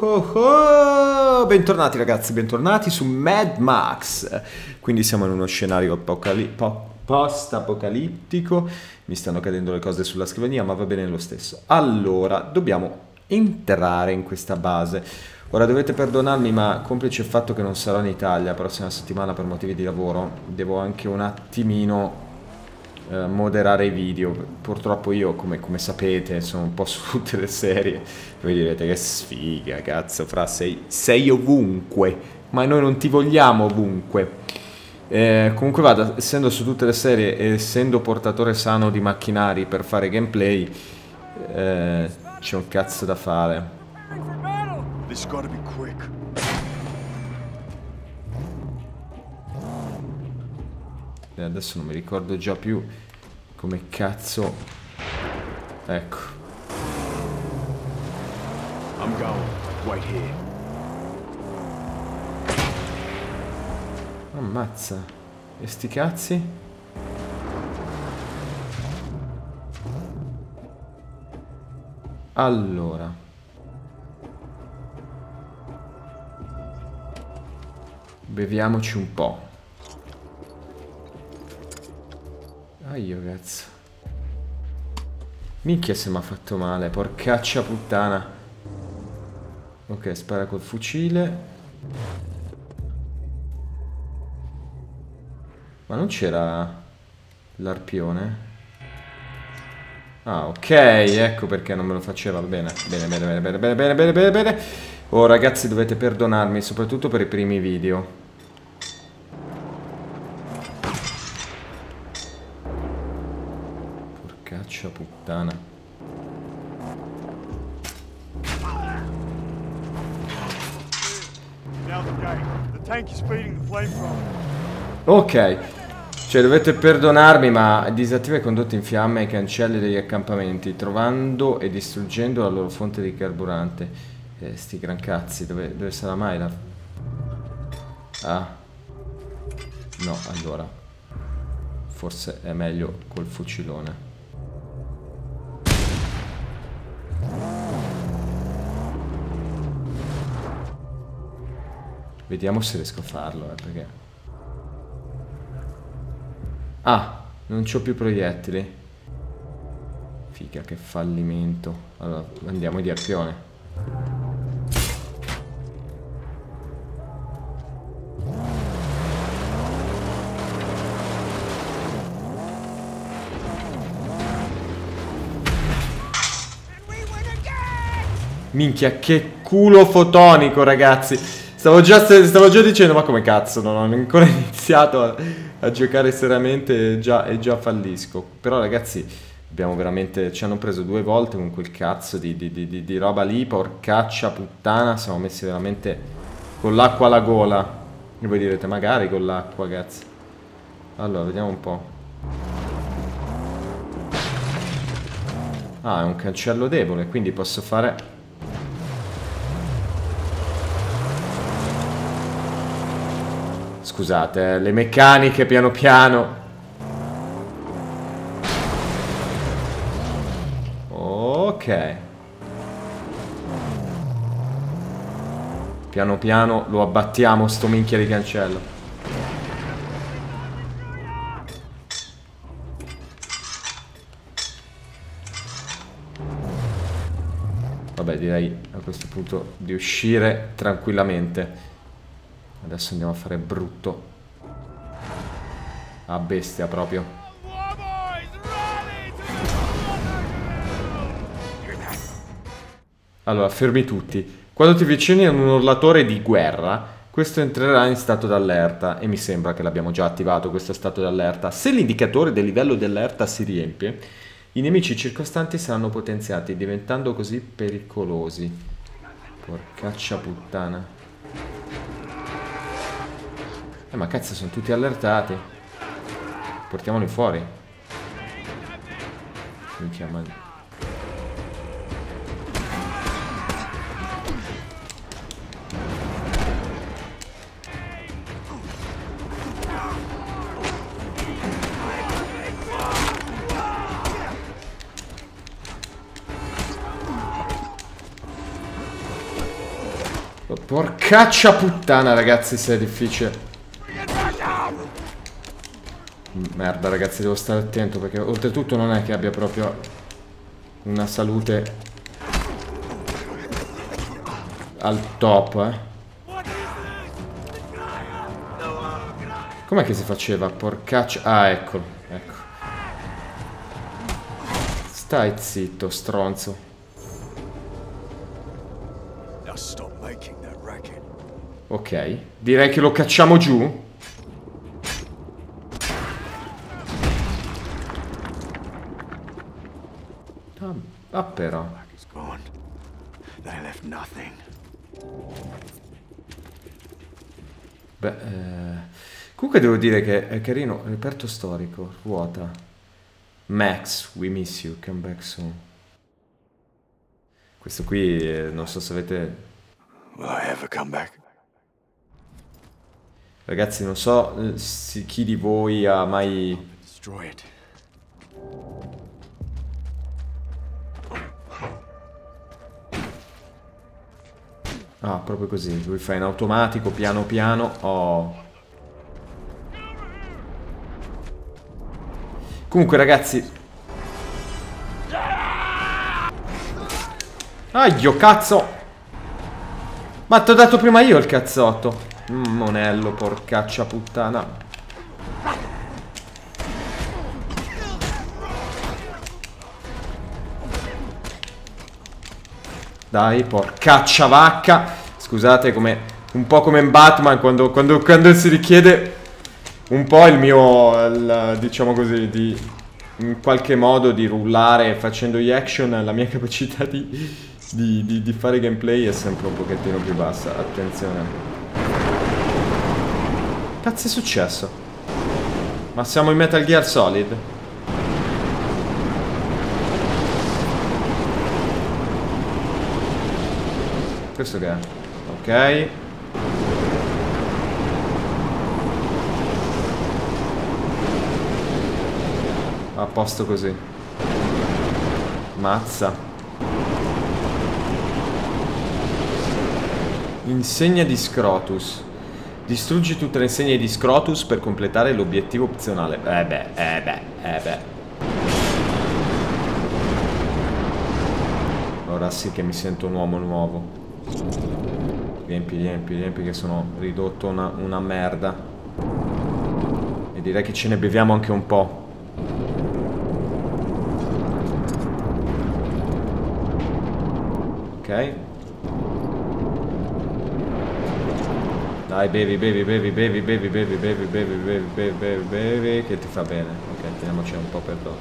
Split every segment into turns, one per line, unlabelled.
oh, oh. Bentornati ragazzi, bentornati su Mad Max. Quindi siamo in uno scenario apocali- po- post-apocalittico. Mi stanno cadendo le cose sulla scrivania, ma va bene lo stesso. Allora, dobbiamo entrare in questa base. Ora dovete perdonarmi, ma complice il fatto che non sarò in Italia la prossima settimana per motivi di lavoro, devo anche un attimino eh, moderare i video. Purtroppo io, come, come, sapete, sono un po' su tutte le serie. Voi direte che sfiga, cazzo, fra sei, sei ovunque, ma noi non ti vogliamo ovunque. Eh, comunque vada, essendo su tutte le serie e essendo portatore sano di macchinari per fare gameplay, eh, c'è un cazzo da fare. This gotta be quick. E adesso non mi ricordo già più come cazzo... Ecco. I'm going. Right here. Ammazza. E sti cazzi? Allora. Beviamoci un po'. Ah io cazzo. Minchia se mi ha fatto male, porcaccia puttana. Ok, spara col fucile. Ma non c'era l'arpione? Ah, ok, ecco perché non me lo faceva. Bene, bene, bene, bene, bene, bene, bene, bene, bene. Oh ragazzi dovete perdonarmi, soprattutto per i primi video. Porcaccia puttana. Ok. Cioè dovete perdonarmi ma disattiva i condotti in fiamme ai cancelli degli accampamenti trovando e distruggendo la loro fonte di carburante. Eh, sti gran cazzi, dove, dove sarà mai la... Ah. No, allora. Forse è meglio col fucilone. Vediamo se riesco a farlo, eh, perché... Ah, non c'ho più proiettili. Fica, che fallimento. Allora, andiamo di arpione. Minchia, che culo fotonico, ragazzi. Stavo già, stavo già, dicendo, ma come cazzo, non ho ancora iniziato a, a giocare seriamente e già, e già, fallisco. Però ragazzi, abbiamo veramente, ci hanno preso due volte con quel cazzo di, di, di, di roba lì, porcaccia puttana, siamo messi veramente con l'acqua alla gola. E voi direte, magari con l'acqua, cazzo. Allora, vediamo un po'. Ah, è un cancello debole, quindi posso fare Scusate, eh, le meccaniche piano piano. Ok. Piano piano lo abbattiamo sto minchia di cancello. Vabbè, direi a questo punto di uscire tranquillamente. Adesso andiamo a fare brutto. A bestia proprio. Allora, fermi tutti. Quando ti avvicini a un urlatore di guerra, questo entrerà in stato d'allerta e mi sembra che l'abbiamo già attivato questo stato d'allerta. Se l'indicatore del livello di allerta si riempie, i nemici circostanti saranno potenziati, diventando così pericolosi. Porcaccia puttana. Eh ma cazzo sono tutti allertati Portiamoli fuori Minchia ma... Porcaccia puttana, ragazzi, se è difficile. Merda, ragazzi, devo stare attento perché oltretutto non è che abbia proprio una salute al top, eh. Com'è che si faceva? Porcaccia... Ah, ecco, ecco. Stai zitto, stronzo. Ok, direi che lo cacciamo giù. Ah, ah però. Beh, eh, comunque devo dire che è carino, reperto storico, ruota. Max, we miss you, come back soon. Questo qui, eh, non so se avete... Will I ever come back? Ragazzi, non so eh, chi di voi ha mai... Ah, proprio così. Lui fa in automatico, piano piano. Oh. Comunque, ragazzi... Aglio, cazzo! Ma ti ho dato prima io il cazzotto. Mm, monello, porcaccia puttana. Dai, porcaccia vacca. Scusate, come, un po' come in Batman quando, quando, quando si richiede un po' il mio, il, diciamo così, di in qualche modo di rullare facendo gli action, la mia capacità di, di, di, di fare gameplay è sempre un pochettino più bassa. Attenzione. Cazzo è successo? Ma siamo in Metal Gear Solid? Questo che è? Ok. A posto così. Mazza. Insegna di Scrotus. Distruggi tutte le insegne di Scrotus per completare l'obiettivo opzionale. Eh beh, eh beh, eh beh. Ora sì che mi sento un uomo nuovo. Riempi, riempi, riempi che sono ridotto una, una merda. E direi che ce ne beviamo anche un po'. Ok. Dai, bevi, bevi, bevi, bevi, bevi, bevi, bevi, bevi, bevi, bevi, bevi, bevi, che ti fa bene. Ok, teniamoci un po' per dopo.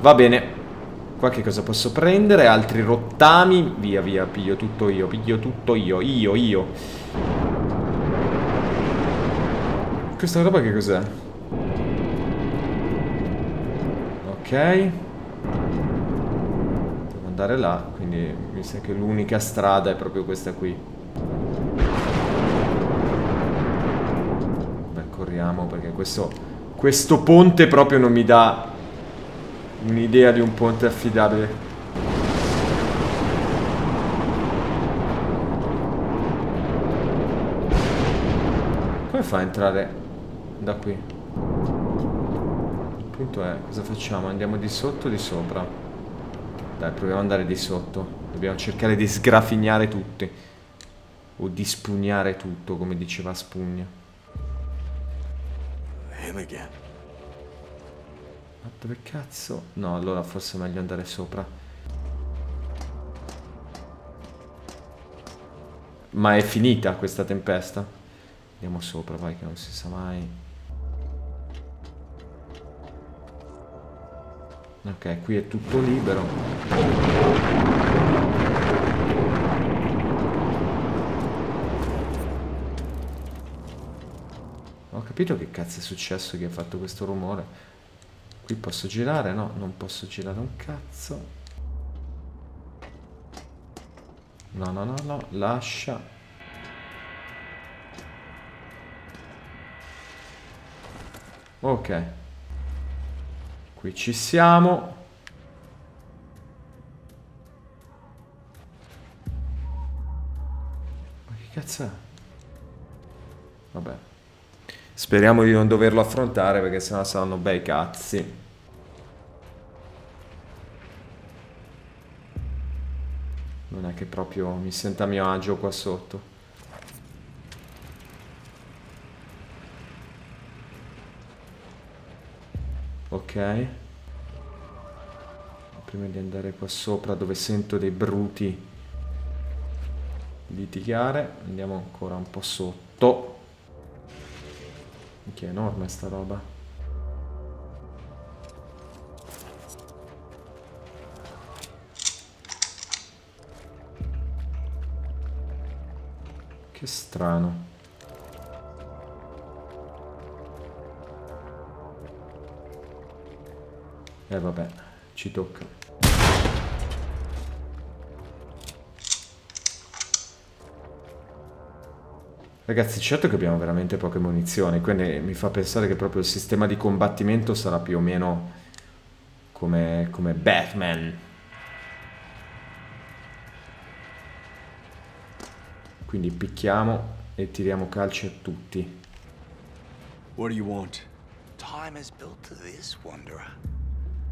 Va bene. Qua che cosa posso prendere? Altri rottami. Via, via, piglio tutto io, piglio tutto io, io, io. Questa roba che cos'è? Ok. Devo andare là, quindi mi sa che l'unica strada è proprio questa qui. Beh, corriamo perché questo, questo ponte proprio non mi dà un'idea di un ponte affidabile. Come fa a entrare da qui? Il punto è, cosa facciamo? Andiamo di sotto o di sopra? Dai, proviamo ad andare di sotto. Dobbiamo cercare di sgrafignare tutti. O di spugnare tutto, come diceva Spugna. Him again. Ma dove cazzo? No, allora forse è meglio andare sopra. Ma è finita questa tempesta? Andiamo sopra, vai che non si sa mai. Ok, qui è tutto libero. Ho capito che cazzo è successo che ha fatto questo rumore. Qui posso girare? No, non posso girare un cazzo. No, no, no, no, lascia. Ok. Qui ci siamo. cazzo è? Vabbè. Speriamo di non doverlo affrontare perché sennò saranno bei cazzi. Non è che proprio mi senta a mio agio qua sotto. Ok. Prima di andare qua sopra dove sento dei bruti litigare, andiamo ancora un po' sotto. Che è enorme sta roba. Che strano. E eh, vabbè, ci tocca. Ragazzi, certo che abbiamo veramente poche munizioni, quindi mi fa pensare che proprio il sistema di combattimento sarà più o meno come, come Batman. Quindi picchiamo e tiriamo calci a tutti.
What do you want? Time has built to this, Wanderer.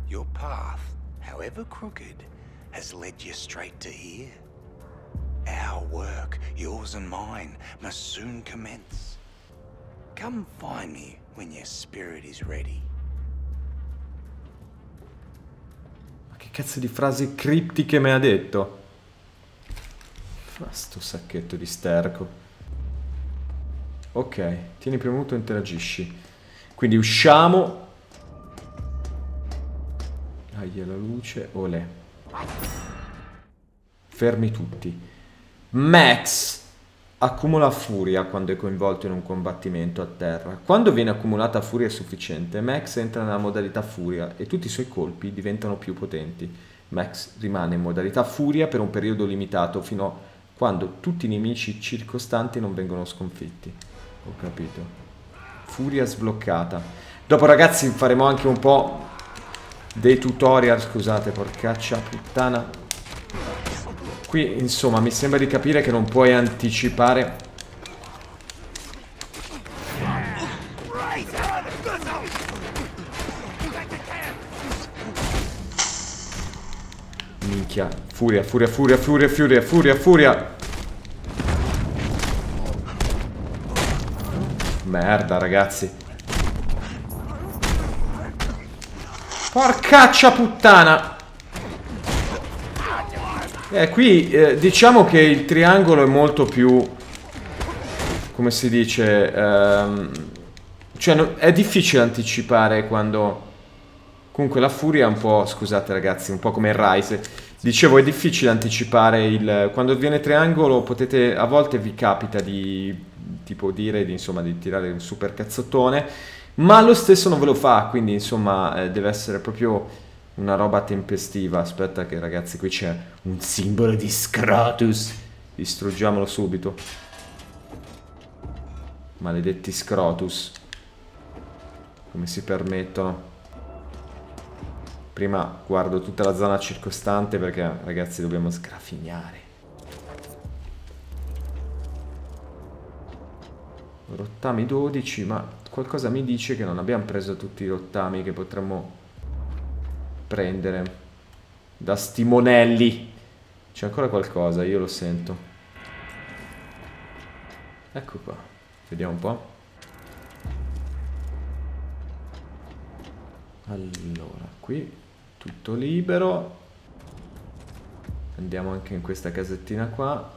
Your path, however crooked, has led you straight to here. Work, yours and mine, must soon commence. Come find me when your spirit is ready.
Ma che cazzo di frasi criptiche mi ha detto? Ma sto sacchetto di sterco. Ok, tieni premuto e interagisci. Quindi usciamo Taglia la luce. Olè. Fermi tutti. Max accumula furia quando è coinvolto in un combattimento a terra. Quando viene accumulata furia sufficiente, Max entra nella modalità furia e tutti i suoi colpi diventano più potenti. Max rimane in modalità furia per un periodo limitato fino a quando tutti i nemici circostanti non vengono sconfitti. Ho capito. Furia sbloccata. Dopo ragazzi faremo anche un po' dei tutorial, scusate, porcaccia puttana. Qui, insomma, mi sembra di capire che non puoi anticipare... Minchia, furia, furia, furia, furia, furia, furia, furia. Merda, ragazzi. Porcaccia puttana. Eh, qui eh, diciamo che il triangolo è molto più... Come si dice? Ehm, cioè, no, è difficile anticipare quando... Comunque la furia è un po'... Scusate ragazzi, un po' come il Rise. Dicevo, è difficile anticipare il... Quando viene triangolo potete... A volte vi capita di... Tipo dire, di, insomma, di tirare un super cazzottone ma lo stesso non ve lo fa, quindi insomma eh, deve essere proprio una roba tempestiva. Aspetta che ragazzi qui c'è un simbolo di Scrotus. Distruggiamolo subito. Maledetti Scrotus. Come si permettono? Prima guardo tutta la zona circostante perché ragazzi dobbiamo sgrafignare. Rottami 12, ma qualcosa mi dice che non abbiamo preso tutti i rottami che potremmo prendere da stimonelli. C'è ancora qualcosa, io lo sento. Ecco qua, vediamo un po'. Allora, qui tutto libero. Andiamo anche in questa casettina qua.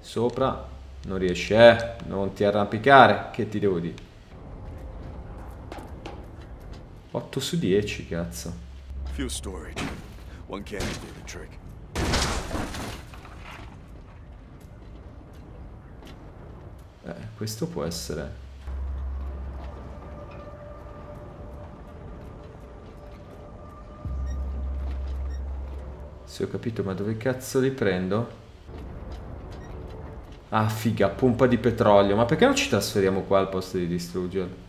Sopra non riesci, eh? Non ti arrampicare. Che ti devo dire? 8 su 10, cazzo. Few storage. One can't do the trick. Eh, questo può essere... Se ho capito, ma dove cazzo li prendo? Ah, figa, pompa di petrolio. Ma perché non ci trasferiamo qua al posto di distruggerlo?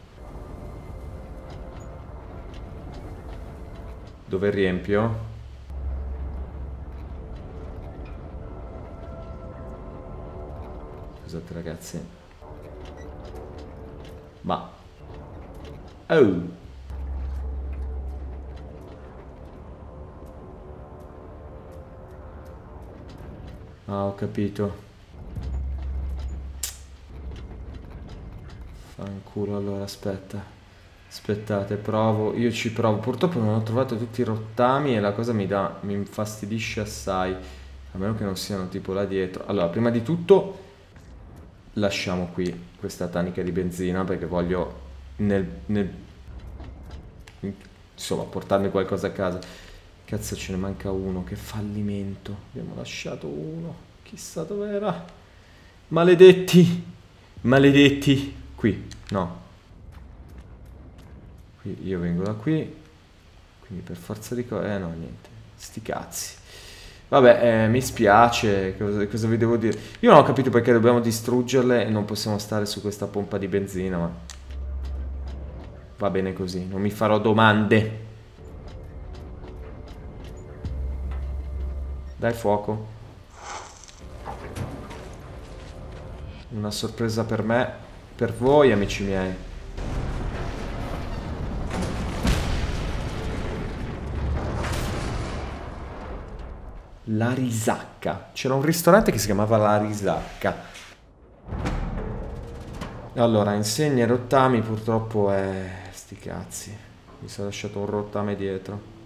Dove riempio? Scusate ragazzi. Ma... Oh! Ah, ho capito. Fanculo, allora aspetta. Aspettate, provo. Io ci provo. Purtroppo non ho trovato tutti i rottami e la cosa mi dà... mi infastidisce assai. A meno che non siano tipo là dietro. Allora, prima di tutto lasciamo qui questa tanica di benzina perché voglio nel, nel insomma portarmi qualcosa a casa cazzo ce ne manca uno che fallimento abbiamo lasciato uno chissà dov'era maledetti maledetti qui no qui io vengo da qui quindi per forza di cose eh no niente sti cazzi Vabbè, eh, mi spiace, cosa, cosa, vi devo dire? Io non ho capito perché dobbiamo distruggerle e non possiamo stare su questa pompa di benzina, ma... Va bene così, non mi farò domande. Dai fuoco. Una sorpresa per me, per voi amici miei. La risacca. C'era un ristorante che si chiamava La risacca. Allora, insegne rottami purtroppo è... Sti cazzi. Mi sono lasciato un rottame dietro.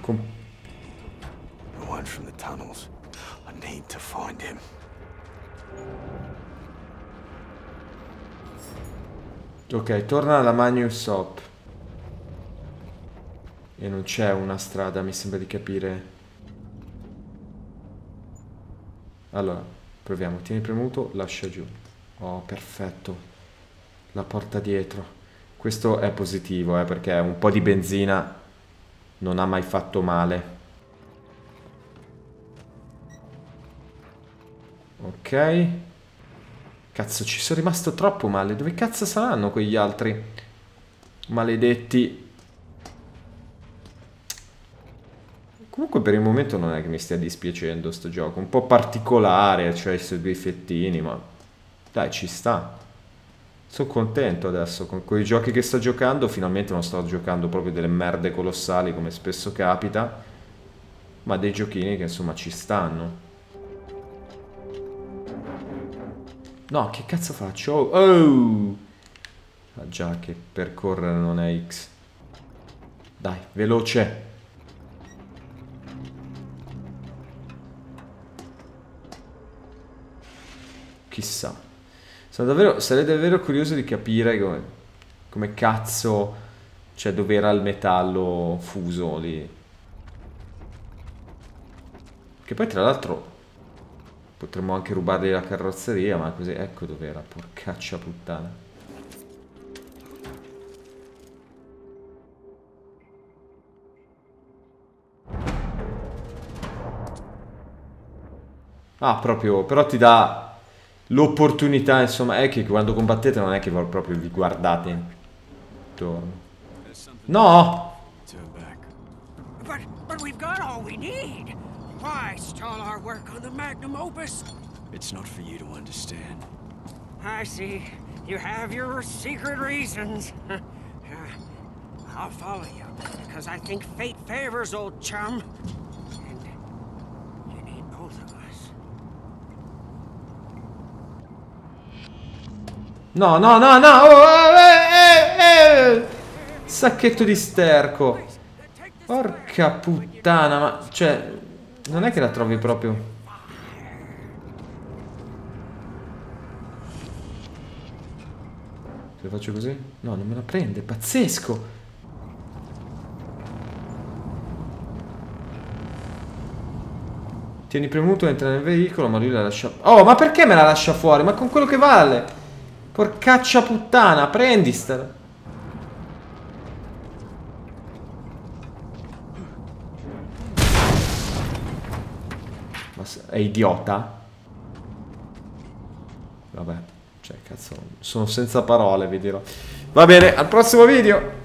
Com
One from the tunnels. I need to find him.
Ok, torna alla Magnus Sop. E non c'è una strada, mi sembra di capire. Allora, proviamo. Tieni premuto, lascia giù. Oh, perfetto. La porta dietro. Questo è positivo, eh, perché un po' di benzina non ha mai fatto male. Ok. Cazzo, ci sono rimasto troppo male. Dove cazzo saranno quegli altri? Maledetti. Comunque per il momento non è che mi stia dispiacendo sto gioco, un po' particolare, cioè i suoi difettini, ma dai ci sta. Sono contento adesso, con quei giochi che sto giocando finalmente non sto giocando proprio delle merde colossali come spesso capita, ma dei giochini che insomma ci stanno. No, che cazzo faccio? Oh! oh! Ah già che percorrere non è X. Dai, veloce! Chissà. Davvero, sarei davvero curioso di capire come, come cazzo, cioè dove era il metallo fuso lì. Che poi tra l'altro potremmo anche rubargli la carrozzeria, ma così, ecco dov'era, porcaccia puttana. Ah, proprio, però ti dà l'opportunità, insomma, è che quando combattete non è che proprio vi guardate intorno. No!
But, but we've got all we need. Why stall our work on the magnum opus?
It's not for you to understand.
I see. You have your secret reasons. I'll follow you, because I think fate favors old chum.
No, no, no, no! Oh, oh, eh, eh, eh. Sacchetto di sterco. Porca puttana, ma... Cioè, non è che la trovi proprio... Se faccio così? No, non me la prende, pazzesco! Tieni premuto, entra nel veicolo, ma lui la lascia... Oh, ma perché me la lascia fuori? Ma con quello che vale? Porcaccia puttana, prendi sta... Ma è idiota? Vabbè, cioè cazzo, sono senza parole, vi dirò. Va bene, al prossimo video!